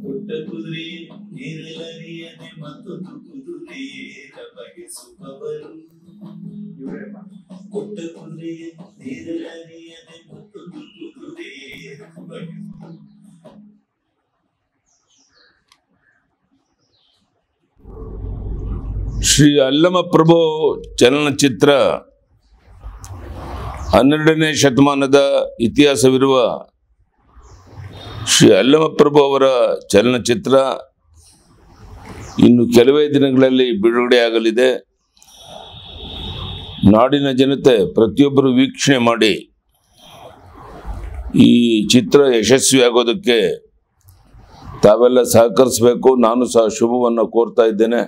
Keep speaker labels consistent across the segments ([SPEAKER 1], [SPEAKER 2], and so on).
[SPEAKER 1] ಪುಟ್ಟ ಕುದುರೆ ನೀರಲರಿಯದೆ ಮತ್ತೊಂದು ಕುದುರೆಯೇ ಬಗೆಸುವವರು ಪುಟ್ಟ ಕುದುರೆ ನೀರಲರಿಯದೆ ಮತ್ತೊಂದು ಕುದುರೆಯೇ ಬಗೆಸುವ
[SPEAKER 2] ಶ್ರೀ ಅಲ್ಲಮಪ್ರಭು ಚಲನಚಿತ್ರ ಹನ್ನೆರಡನೇ ಶತಮಾನದ ಇತಿಹಾಸವಿರುವ ಶ್ರೀ ಅಲ್ಲಮಪ್ರಭು ಅವರ ಚಲನಚಿತ್ರ ಇನ್ನು ಕೆಲವೇ ದಿನಗಳಲ್ಲಿ ಬಿಡುಗಡೆಯಾಗಲಿದೆ ನಾಡಿನ ಜನತೆ ಪ್ರತಿಯೊಬ್ಬರು ವೀಕ್ಷಣೆ ಮಾಡಿ ಈ ಚಿತ್ರ ಯಶಸ್ವಿಯಾಗೋದಕ್ಕೆ ತಾವೆಲ್ಲ ಸಹಕರಿಸಬೇಕು, ನಾನು ಸಹ ಶುಭವನ್ನು ಕೋರ್ತಾ ಇದ್ದೇನೆ.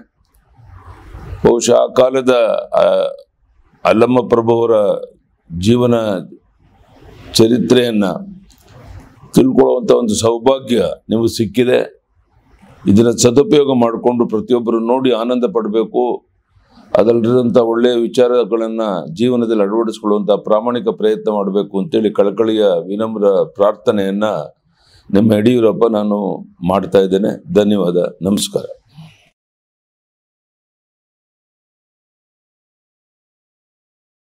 [SPEAKER 2] ಬಹುಶಃ ಆ ಕಾಲದ ಅಲ್ಲಮ್ಮ ಪ್ರಭುವರ ಜೀವನ ಚರಿತ್ರೆಯನ್ನು ತಿಳ್ಕೊಳ್ಳುವಂಥ ಒಂದು ಸೌಭಾಗ್ಯ ನಿಮಗೆ ಸಿಕ್ಕಿದೆ. ಇದನ್ನು ಸದುಪಯೋಗ ಮಾಡಿಕೊಂಡು ಪ್ರತಿಯೊಬ್ಬರು ನೋಡಿ ಆನಂದ ಪಡಬೇಕು. ಅದರಲ್ಲಿರುವಂಥ ಒಳ್ಳೆಯ ವಿಚಾರಗಳನ್ನು ಜೀವನದಲ್ಲಿ ಅಳವಡಿಸ್ಕೊಳ್ಳುವಂಥ ಪ್ರಾಮಾಣಿಕ ಪ್ರಯತ್ನ ಮಾಡಬೇಕು ಅಂತೇಳಿ ಕಳಕಳಿಯ ವಿನಮ್ರ ಪ್ರಾರ್ಥನೆಯನ್ನು ನಿಮ್ಮ ಯಡಿಯೂರಪ್ಪ ನಾನು ಮಾಡ್ತಾ ಇದ್ದೇನೆ. ಧನ್ಯವಾದ. ನಮಸ್ಕಾರ.